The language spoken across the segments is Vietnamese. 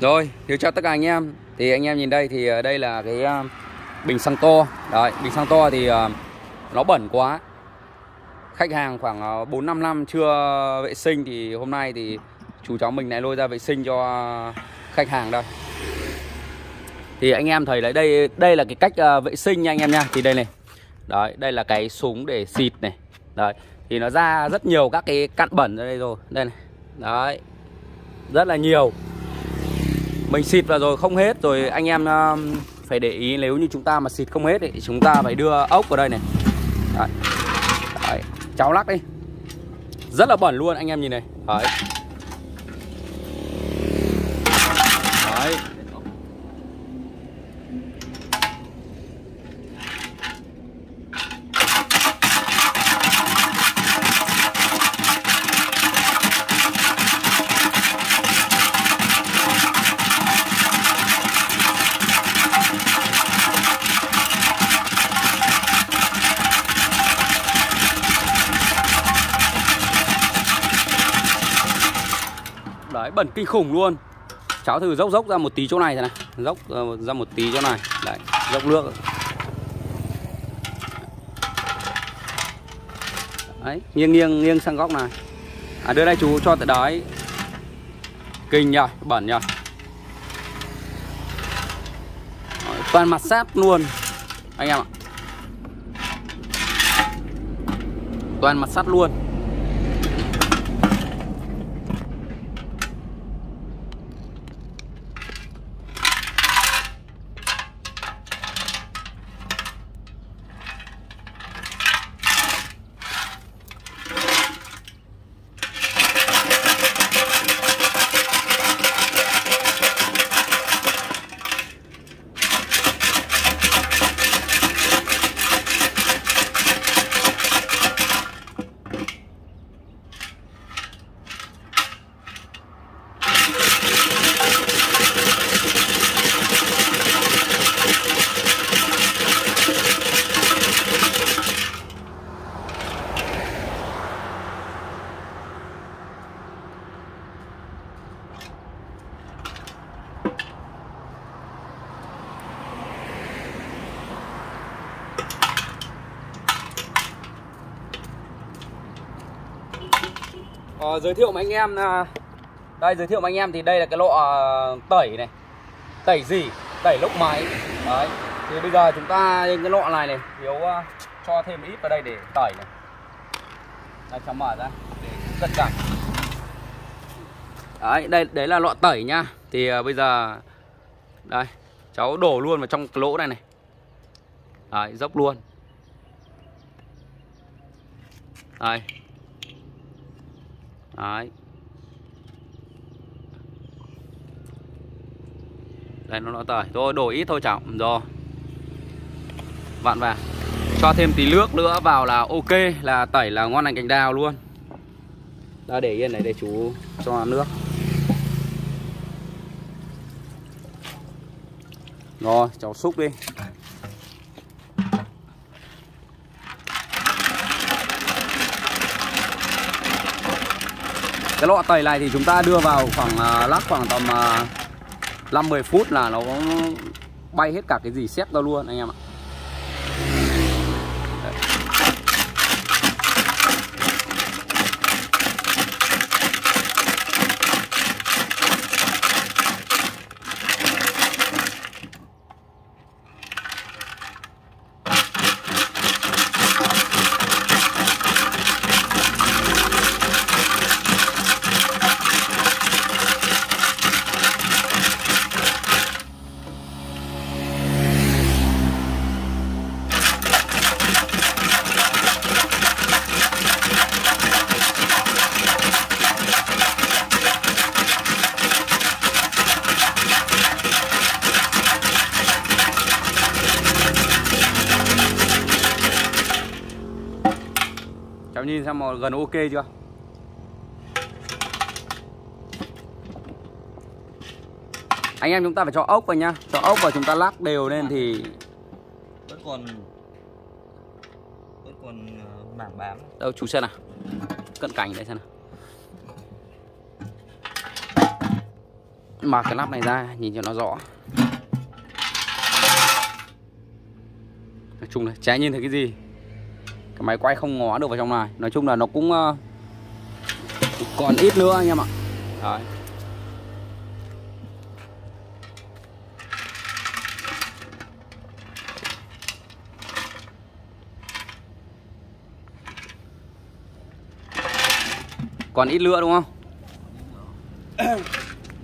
Rồi, thì chào tất cả anh em. Thì anh em nhìn đây thì ờ, đây là cái ờ, bình xăng to. Đấy, bình xăng to thì ờ, nó bẩn quá. Khách hàng khoảng 4-5 năm chưa vệ sinh Thì hôm nay thì chú cháu mình lại lôi ra vệ sinh cho khách hàng đây. Thì anh em thấy đấy, đây đây là cái cách vệ sinh nha anh em nha. Thì đây này. Đấy, đây là cái súng để xịt này. Đấy, thì nó ra rất nhiều các cái cặn bẩn ra đây rồi. Đây này. Đấy Rất là nhiều mình xịt vào rồi không hết rồi anh em uh, phải để ý nếu như chúng ta mà xịt không hết thì chúng ta phải đưa ốc vào đây này Đấy. Đấy. cháu lắc đi rất là bẩn luôn anh em nhìn này Đấy. Đấy. Đấy, bẩn kinh khủng luôn. Cháu thử dốc dốc ra một tí chỗ này thế này Dốc ờ, ra một tí chỗ này. Đấy, dốc nước. Đấy, nghiêng nghiêng nghiêng sang góc này. À đưa đây chú, cho tại đấy Kinh nhờ, bẩn nhờ. Toàn mặt sáp luôn, Anh em ạ. Toàn mặt sắt luôn. Giới thiệu với anh em là đây giới thiệu với anh em thì đây là cái lọ à, tẩy này. Tẩy gì? Tẩy lốc máy. Đấy thì bây giờ chúng ta cái lọ này này thiếu uh, cho thêm ít vào đây để tẩy này. Đây cháu mở ra để cân cảnh đấy đây đấy là lọ tẩy nhá. Thì uh, bây giờ đây cháu đổ luôn vào trong cái lỗ này này. Đấy dốc luôn. Đây. Đấy. Đây nó đã tời. Rồi đổ ít thôi chẳng. Rồi. Vặn vào. Cho thêm tí nước nữa vào là ok là tẩy là ngon lành cành đào luôn. Ta để yên này để chú cho nước. Rồi, cháu xúc đi. Cái lọ tẩy này thì chúng ta đưa vào khoảng à, uh, lắc khoảng tầm uh, 5 10 phút là nó bay hết cả cái gì xét ra luôn anh em ạ. Cháu nhìn xem mà gần ok chưa? Anh em chúng ta phải cho ốc vào nhá. Cho ốc vào chúng ta lắc đều lên thì vẫn còn vẫn còn ờ, mảng bám. Đâu chú xem nào. Cận cảnh đây xem nào. Mở cái nắp này ra nhìn cho nó rõ. Nói chung là chả nhìn thấy cái gì cái máy quay không ngó được vào trong này. Nói chung là nó cũng uh, còn ít nữa anh em ạ. Đấy. còn ít nữa đúng không?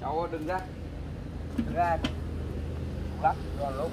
Cháu đừng ra. Đừng ra. Lắc lúc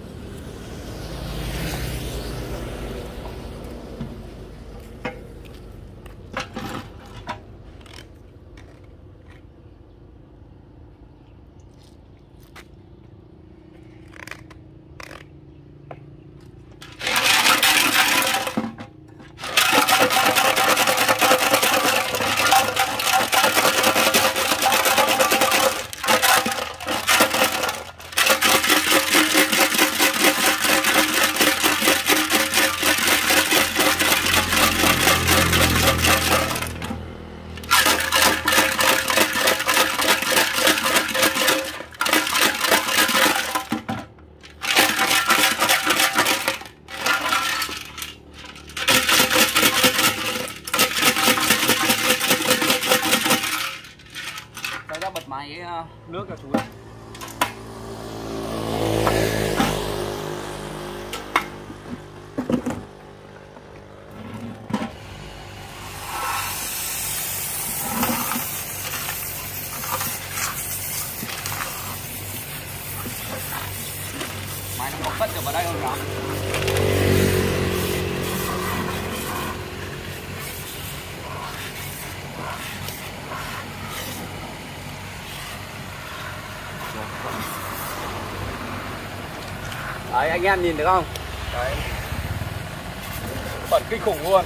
Đây ra bật máy ờ, nước cho chú ấy. Đấy anh em nhìn được không? Đấy. Bẩn kinh khủng luôn.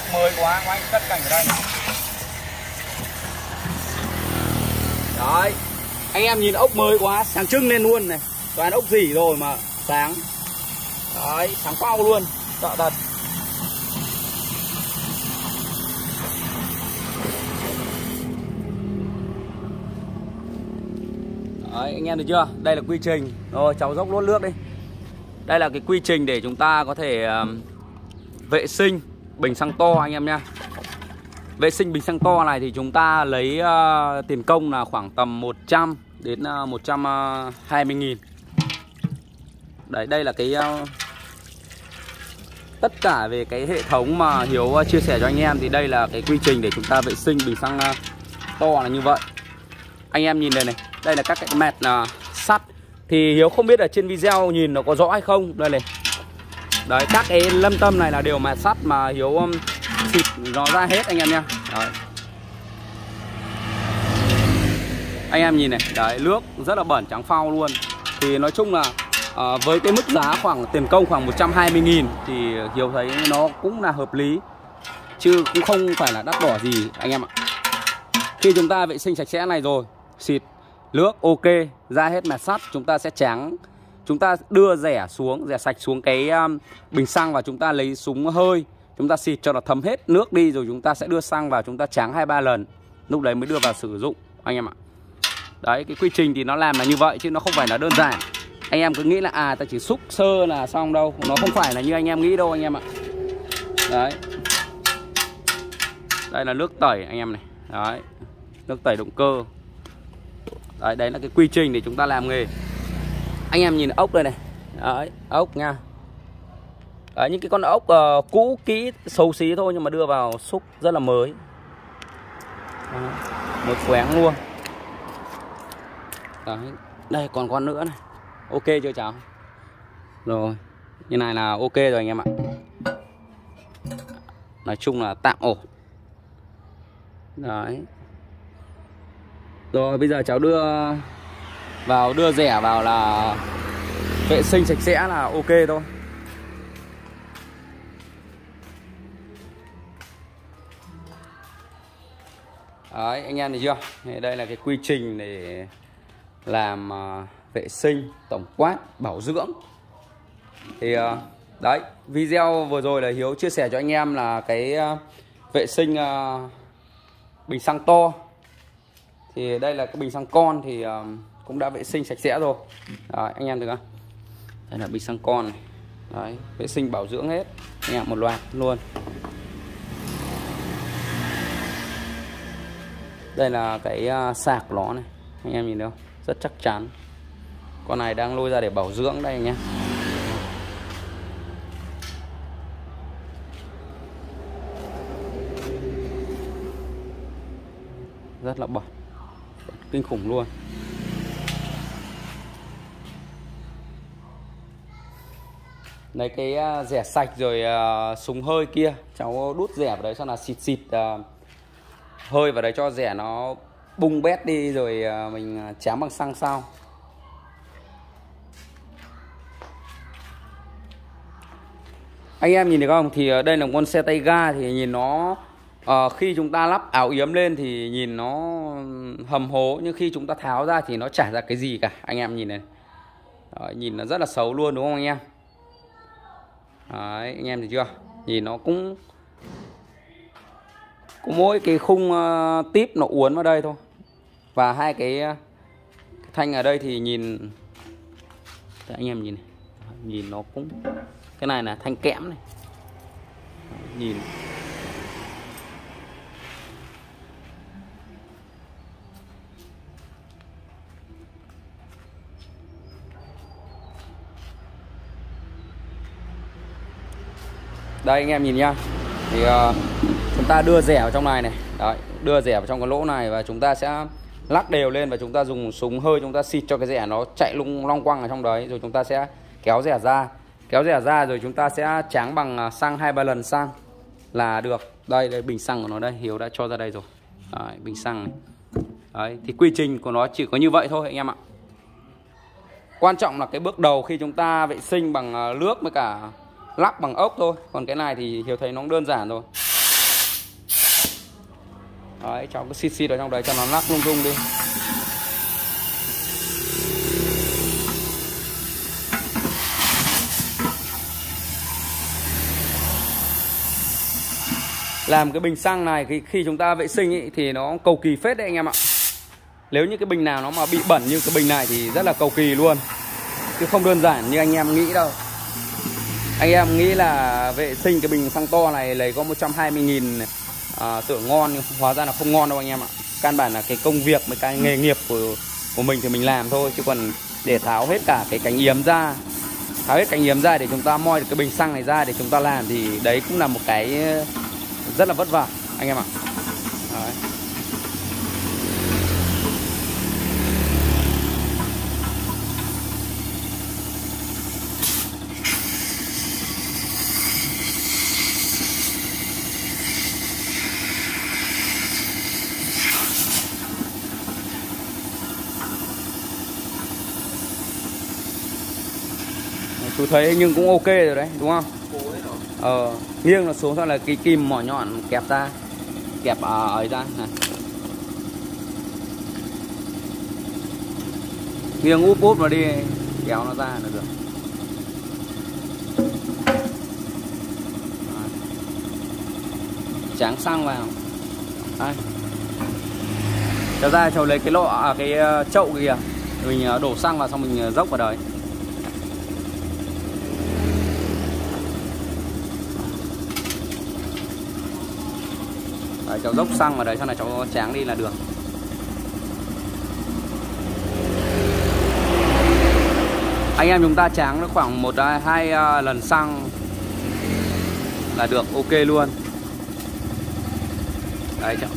Ốc mới quá, anh cất cảnh ở đây. Đấy. Anh em nhìn ốc mới quá, sáng trưng lên luôn này. Toàn ốc gì rồi mà sáng. Đấy, sáng phao luôn. Sợ thật. Đấy, anh em được chưa? Đây là quy trình. Rồi, cháu dốc lốt nước đi. Đây là cái quy trình để chúng ta có thể um, vệ sinh bình xăng to anh em nha. Vệ sinh bình xăng to này thì chúng ta lấy uh, tiền công là khoảng tầm 100 đến ờ, uh, ờ, 120 nghìn. Đấy, đây là cái uh, tất cả về cái hệ thống mà Hiếu uh, chia sẻ cho anh em thì đây là cái quy trình để chúng ta vệ sinh bình xăng uh, to là như vậy. Anh em nhìn đây này đây là các cái mẹt uh, sắt. Thì Hiếu không biết ở trên video nhìn nó có rõ hay không. Đây này đấy các cái lâm tâm này là đều mà sắt mà Hiếu um, xịt nó ra hết anh em nha đấy. anh em nhìn này đấy nước rất là bẩn trắng phao luôn. Thì nói chung là à, với cái mức giá khoảng tiền công khoảng 120.000 thì Hiếu thấy nó cũng là hợp lý. Chứ cũng không phải là đắt đỏ gì anh em ạ. Khi chúng ta vệ sinh sạch sẽ này rồi xịt nước ok ra hết mặt sắt chúng ta sẽ tráng chúng ta đưa rẻ xuống rẻ sạch xuống cái um, bình xăng và chúng ta lấy súng hơi. Chúng ta xịt cho nó thấm hết nước đi rồi chúng ta sẽ đưa xăng vào chúng ta tráng hai ba lần. Lúc đấy mới đưa vào sử dụng anh em ạ. Đấy cái quy trình thì nó làm là như vậy chứ nó không phải là đơn giản. Anh em cứ nghĩ là à ta chỉ xúc sơ là xong đâu. Nó không phải là như anh em nghĩ đâu anh em ạ. Đấy. Đây là nước tẩy anh em này. Đấy. Nước tẩy động cơ. Đấy đấy là cái quy trình để chúng ta làm nghề anh em nhìn ốc đây này. Đấy ốc nha. Đấy, những cái con ốc uh, cũ kỹ xấu xí thôi nhưng mà đưa vào xúc rất là mới. Đấy, một khoáng luôn. Đấy đây còn con nữa này. Ok chưa cháu? Rồi như này là ok rồi anh em ạ. Nói chung là tạm ổn. Đấy. Rồi bây giờ cháu đưa vào đưa rẻ vào là vệ sinh sạch sẽ là ok thôi. Đấy, anh em thấy chưa? Đây là cái quy trình để làm à, vệ sinh tổng quát bảo dưỡng. Thì à, đấy video vừa rồi là hiếu chia sẻ cho anh em là cái à, vệ sinh bình xăng to thì đây là cái bình xăng con thì ờ, cũng đã vệ sinh sạch sẽ rồi. Đấy, anh em được không? Đây là bình xăng con này. Đấy vệ sinh bảo dưỡng hết. Anh em một loạt luôn. Đây là cái ờ, sạc của nó này. Anh em nhìn thấy không? Rất chắc chắn. Con này đang lôi ra để bảo dưỡng đây nhé rất là bẩn kinh khủng luôn. Đấy cái à, rẻ sạch rồi uh, súng hơi kia. Cháu đút rẻ vào đấy xong là xịt xịt uh, hơi vào đấy cho rẻ nó bung bét đi rồi uh, mình chám bằng xăng sau anh em nhìn thấy không? Thì đây là một con xe tay ga thì nhìn nó à, khi chúng ta lắp áo yếm lên thì nhìn nó hầm hố nhưng khi chúng ta tháo ra thì nó chả ra cái gì cả. Anh em nhìn này. Đấy, nhìn nó rất là xấu luôn đúng không anh em? Đấy, anh em thấy chưa? Nhìn nó cũng có mỗi cái khung uh, tip nó uốn vào đây thôi. Và hai cái, ờ, cái thanh ở đây thì nhìn Đấy, anh em nhìn này. nhìn nó cũng cái này là thanh kẽm này. Nhìn. Đây anh em nhìn nhá. Thì uh, chúng ta đưa rẻ vào trong này này. Đấy, đưa rẻ vào trong cái lỗ này và chúng ta sẽ lắc đều lên và chúng ta dùng súng hơi chúng ta xịt cho cái rẻ nó chạy lung long quăng ở trong đấy rồi chúng ta sẽ kéo rẻ ra. Kéo rẻ ra rồi chúng ta sẽ tráng bằng à, xăng hai ba lần xăng là được. Đây đây bình xăng của nó đây hiếu đã cho ra đây rồi. Đấy, bình xăng này. Đấy thì quy trình của nó chỉ có như vậy thôi anh em ạ. Quan trọng là cái bước đầu khi chúng ta vệ sinh bằng à, nước với cả lắp bằng ốc thôi. Còn cái này thì hiếu thấy nó cũng đơn giản rồi. Đấy cháu cứ xịt xịt ở trong đấy cho nó lắc lung tung đi. Làm cái bình xăng này thì khi chúng ta vệ sinh ý, thì nó cầu kỳ phết đấy anh em ạ. Nếu như cái bình nào nó mà bị bẩn như cái bình này thì rất là cầu kỳ luôn. Chứ không đơn giản như anh em nghĩ đâu anh em nghĩ là vệ sinh cái bình xăng to này lấy có 120 nghìn à, tưởng ngon nhưng hóa ra là không ngon đâu anh em ạ căn bản là cái công việc với cái nghề nghiệp của của mình thì mình làm thôi chứ còn để tháo hết cả cái cánh yếm ra tháo hết cánh yếm ra để chúng ta moi được cái bình xăng này ra để chúng ta làm thì đấy cũng là một cái rất là vất vả anh em ạ đấy. Thấy nhưng cũng ok rồi đấy đúng không? Ờ nghiêng nó xuống sau là cái kim mỏ nhọn kẹp ra kẹp ở ấy ra này. nghiêng úp úp nó đi kéo nó ra là được. Tráng xăng vào. Đây cho ra cháu lấy cái lọ à, cái ờ, chậu kìa. Mình ờ, đổ xăng vào xong mình dốc vào đấy. Cháu dốc xăng vào đấy sau này cháu tráng đi là được. Anh em chúng ta tráng nó khoảng một hai à, lần xăng là được ok luôn. Đấy cháu.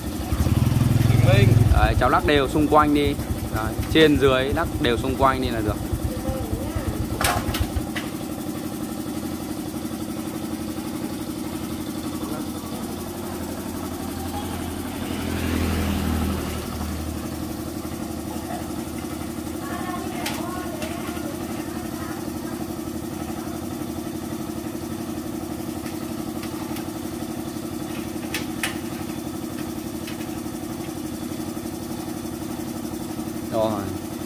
Đấy, cháu lắc đều xung quanh đi. Đấy, trên dưới lắc đều xung quanh đi là được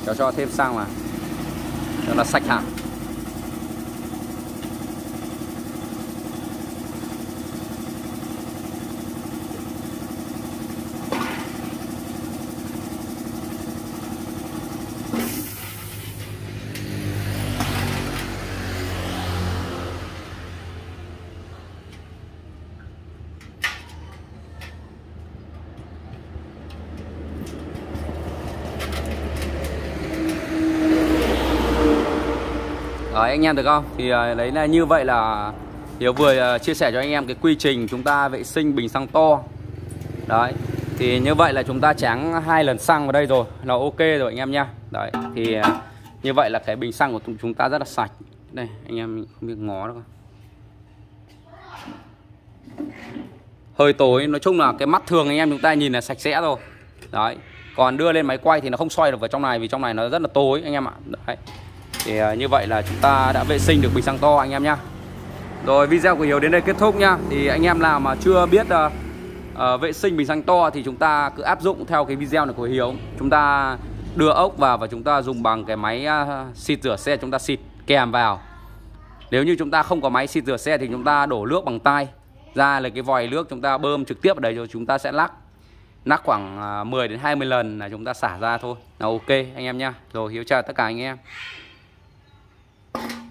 cho cho thêm xăng là Cho là sạch hẳn. Đấy, anh em được không? Thì à, đấy là như vậy là Hiếu vừa à, chia sẻ cho anh em cái quy trình chúng ta vệ sinh bình xăng to. Đấy, Thì như vậy là chúng ta tráng hai lần xăng vào đây rồi Là ok rồi anh em nha Đấy, Thì à, như vậy là cái bình xăng của chúng ta rất là sạch. Đây, anh em không biết ngó đâu Hơi tối, Nói chung là cái mắt thường anh em chúng ta nhìn là sạch sẽ rồi. Đấy, Còn đưa lên máy quay thì nó không xoay được vào trong này Vì trong này nó rất là tối anh em ạ. Đấy thì à, như vậy là chúng ta đã vệ sinh được bình xăng to anh em nhá. Rồi video của Hiếu đến đây kết thúc nhá. Thì anh em nào mà chưa biết uh, uh, vệ sinh bình xăng to thì chúng ta cứ áp dụng theo cái video này của Hiếu. Chúng ta đưa ốc vào và chúng ta dùng bằng cái máy uh, xịt rửa xe chúng ta xịt kèm vào. Nếu như chúng ta không có máy xịt rửa xe thì chúng ta đổ nước bằng tay. Ra là cái vòi nước chúng ta bơm trực tiếp ở đây rồi chúng ta sẽ lắc. Lắc khoảng 10 đến 20 lần là chúng ta xả ra thôi. Là ok anh em nhá. Rồi Hiếu chào tất cả anh em. you